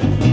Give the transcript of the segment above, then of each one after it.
Here's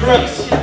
those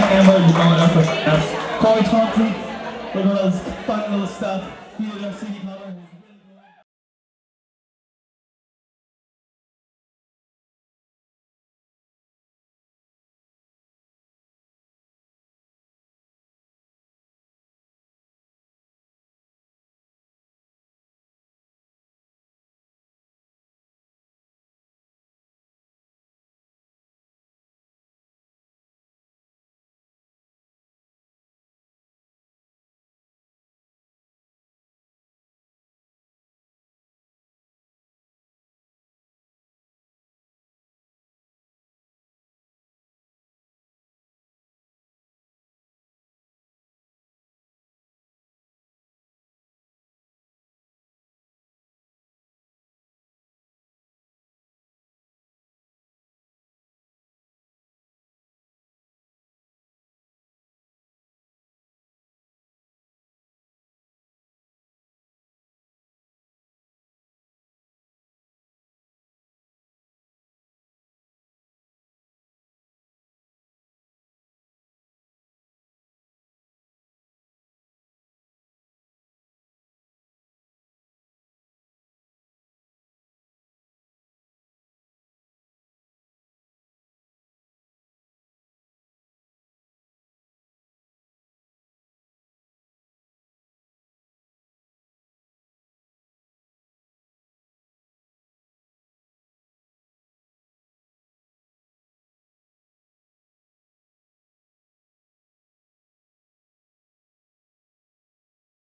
thank Amber going up with us. Corey Thompson, we're going to find little stuff. He did CD